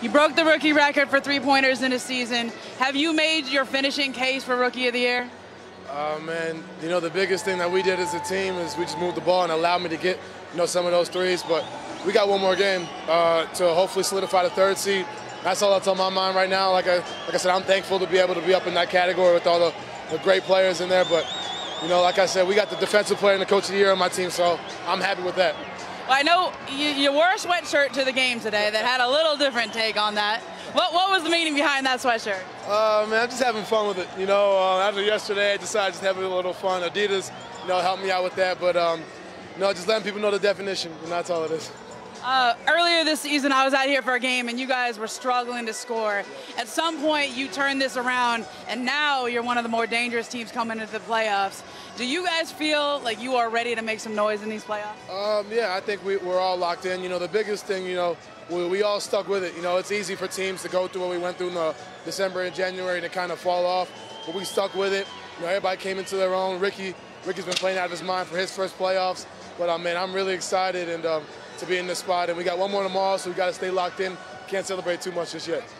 You broke the rookie record for three pointers in a season. Have you made your finishing case for Rookie of the Year? Uh, man, you know, the biggest thing that we did as a team is we just moved the ball and allowed me to get, you know, some of those threes. But we got one more game uh, to hopefully solidify the third seed. That's all that's on my mind right now. Like I, like I said, I'm thankful to be able to be up in that category with all the, the great players in there. But, you know, like I said, we got the defensive player and the coach of the year on my team, so I'm happy with that. Well, I know you, you, wore a sweatshirt to the game today that had a little different take on that. What, what was the meaning behind that sweatshirt? Uh, man, I'm just having fun with it. You know, uh, after yesterday, I decided to have a little fun. Adidas, you know, helped me out with that. But, um, you know, just letting people know the definition, and that's all it is. Uh, earlier this season, I was out here for a game, and you guys were struggling to score. At some point, you turned this around, and now you're one of the more dangerous teams coming into the playoffs. Do you guys feel like you are ready to make some noise in these playoffs? Um, yeah, I think we, are all locked in. You know, the biggest thing, you know, we, we, all stuck with it. You know, it's easy for teams to go through what we went through in the December and January to kind of fall off, but we stuck with it. You know, everybody came into their own. Ricky, Ricky's been playing out of his mind for his first playoffs. But, um, man, I'm really excited and um, to be in this spot. And we got one more tomorrow, so we got to stay locked in. Can't celebrate too much just yet.